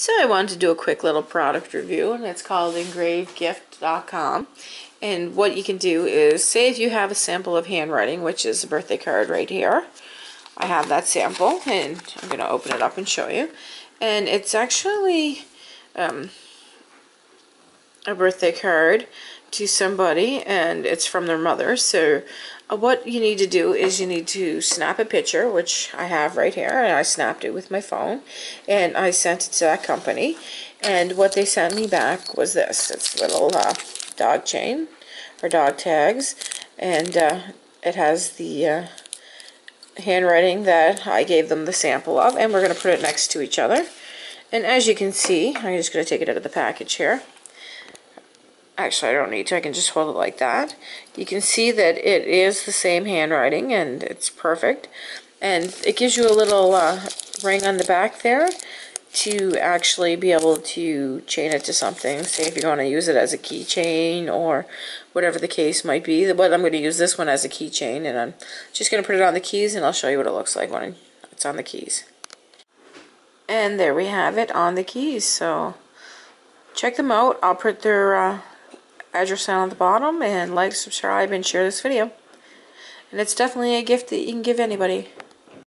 So I wanted to do a quick little product review and it's called engravegift.com And what you can do is say if you have a sample of handwriting, which is a birthday card right here. I have that sample and I'm going to open it up and show you. And it's actually um, a birthday card to somebody and it's from their mother. So uh, what you need to do is you need to snap a picture, which I have right here, and I snapped it with my phone, and I sent it to that company. And what they sent me back was this. It's little uh, dog chain or dog tags, and uh, it has the uh, handwriting that I gave them the sample of, and we're going to put it next to each other. And as you can see, I'm just going to take it out of the package here. Actually, I don't need to. I can just hold it like that. You can see that it is the same handwriting, and it's perfect. And it gives you a little uh, ring on the back there to actually be able to chain it to something. Say if you want to use it as a keychain or whatever the case might be. But I'm going to use this one as a keychain, and I'm just going to put it on the keys, and I'll show you what it looks like when it's on the keys. And there we have it on the keys. So check them out. I'll put their uh, address down at the bottom and like, subscribe, and share this video. And it's definitely a gift that you can give anybody.